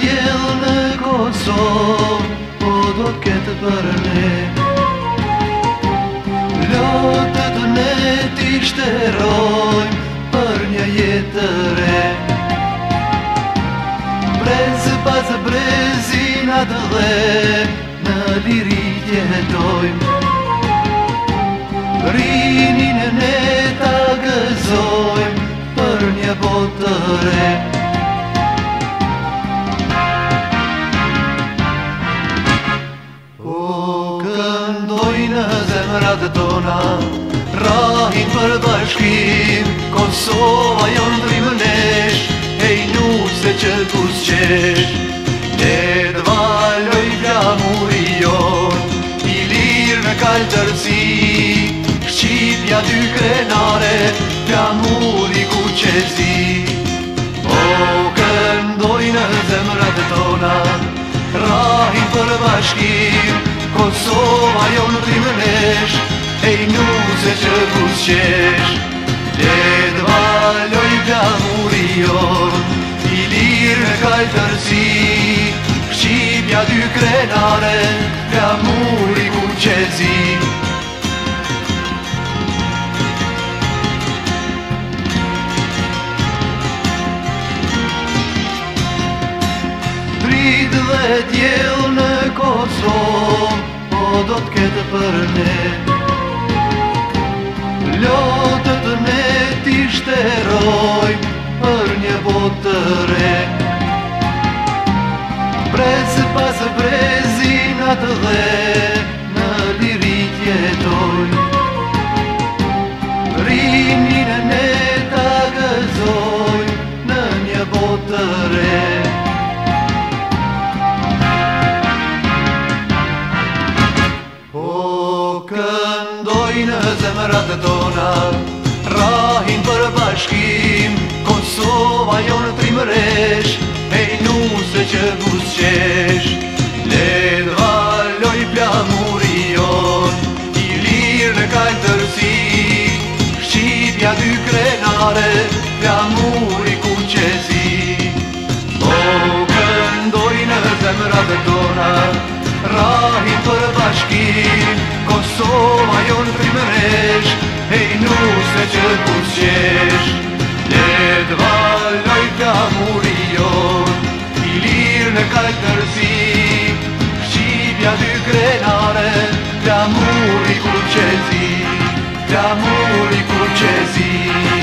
djelë në Kosovë, po do të këtë për ne. Lotët ne t'i shterojmë për një jetë re. Brezë pasë brezina të dhe, në liri t'je hetojmë. Rinin e ne t'a gëzojmë për një botë të re. Zemrat të tona, rahit për bashkim Kosova, johë në drimë neshë E i njusë dhe që kusë qeshë Një dëvaloj pjamuri I lirë në kalë të Shqipja, dy krenare Pjamuri ku që O, këndoj në zemrat të tona Rahit për bashkim Kosovë a jo në trimën eshë, Ej njëse që kusë qeshë, Dhe dë pja muri johë, Një lirë me kajtë të rëzitë, dy krenare, Pja muri ku qezitë. Dritë dhe tjelë në Kosovë, po do të për ne Lotët ne ti shteroj për një bot të re Brezë pasë brezinat dhe Në zemërat të tona Rahin për bashkim Kosova jonë trimresh Ej nusë që busqesh Ledë valoj pjamuri jon I lirë në kajnë të Shqipja dy krenare Pjamuri ku qësi Po këndoj në zemërat të tona Rahin për bashkim Kosova jonë mrești, Hei, nu se cel curcești, De dvalnoi ca murion, Ilir care târzii, Și via de grenare, De-a muri curcezii, De-a muri curcezii.